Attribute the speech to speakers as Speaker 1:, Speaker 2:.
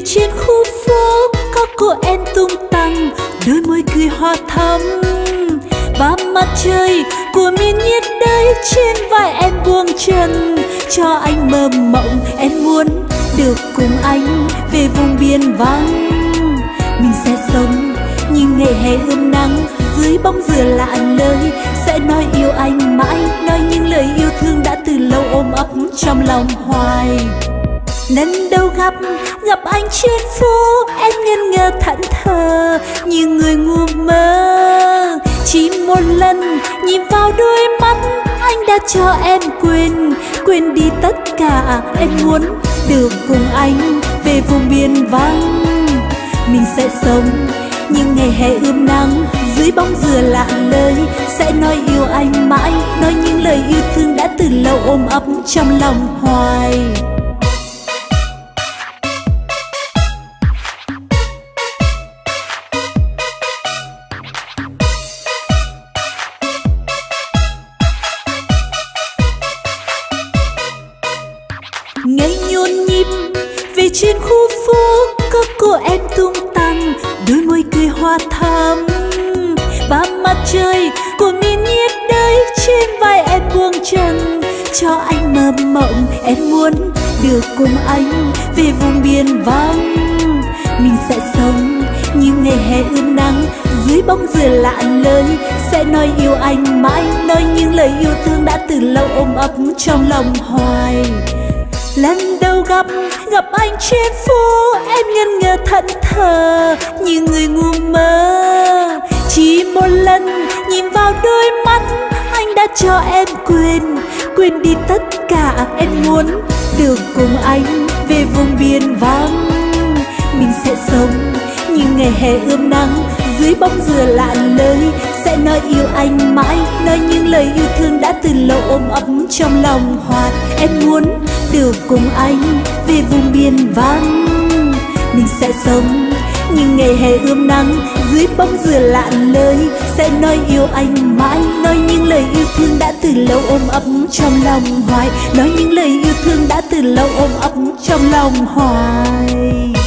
Speaker 1: về trên khu phố, các cô em tung tăng, đôi môi cười hoa thắm. Và mặt trời của miền nhiệt đới trên vai em buông chân, cho anh mơ mộng em muốn được cùng anh về vùng biên vắng. Mình sẽ sống như ngày hè ươm nắng, dưới bóng dừa lạ lời sẽ nói yêu anh mãi, nói những lời yêu thương đã từ lâu ôm ấp trong lòng hoài nên đâu gặp gặp anh trên phố, em ngân ngơ thẫn thờ, như người ngu mơ. Chỉ một lần, nhìn vào đôi mắt, anh đã cho em quên quên đi tất cả. Em muốn được cùng anh về vùng biên vắng. Mình sẽ sống những ngày hè ươm nắng, dưới bóng dừa lạ lời sẽ nói yêu anh mãi, nói những lời yêu thương đã từ lâu ôm ấp trong lòng hoài. Trên khu phố, các cô em tung tăng, đôi môi cười hoa thắm. Và mặt trời của miền nhiệt đới trên vai em buông chân. Cho anh mơ mộng, em muốn được cùng anh về vùng biên vắng. Mình sẽ sống như ngày hè ươm nắng, dưới bóng dừa lạ lời sẽ nói yêu anh mãi, nói những lời yêu thương đã từ lâu ôm ấp trong lòng hoài lần đầu gặp gặp anh trên phố, em ngân ngờ thẫn thờ như người ngu mơ. Chỉ một lần nhìn vào đôi mắt, anh đã cho em quên quên đi tất cả em muốn. Được cùng anh về vùng biên vắng, mình sẽ sống như ngày hè ươm nắng. Dưới bóng dừa lạ lơi, sẽ nói yêu anh mãi. Nói những lời yêu thương đã từ lâu ôm ấp trong lòng hoạt em muốn được cùng anh về vùng biên vắng. Mình sẽ sống như ngày hè ươm nắng dưới bóng dừa lạ lời sẽ nói yêu anh mãi, nói những lời yêu thương đã từ lâu ôm ấp trong lòng hoài, nói những lời yêu thương đã từ lâu ôm ấp trong lòng hoài.